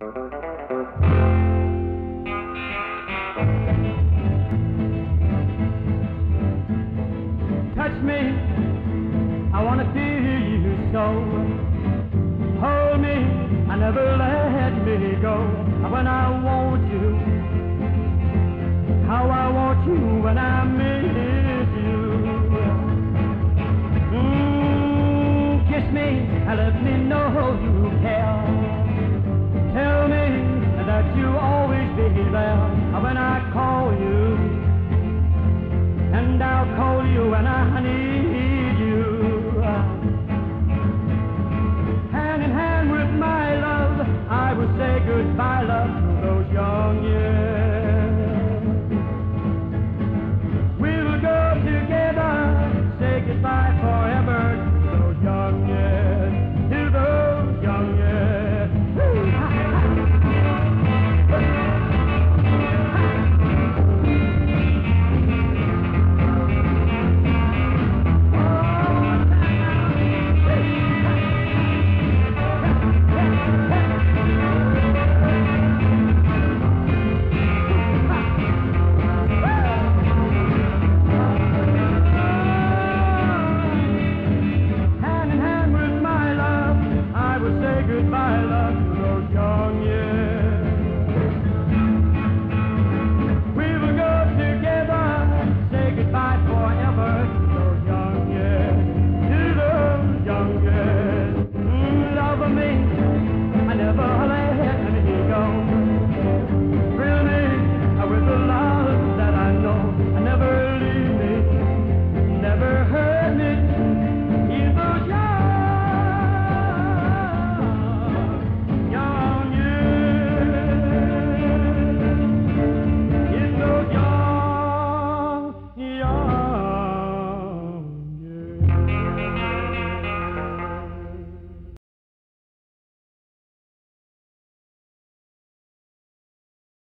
Touch me, I wanna feel you so. Hold me, I never let me go. When I want you, how I want you when I miss you. Mm, kiss me and let me know you care. When I need you. Hand in hand with my love, I will say goodbye, love.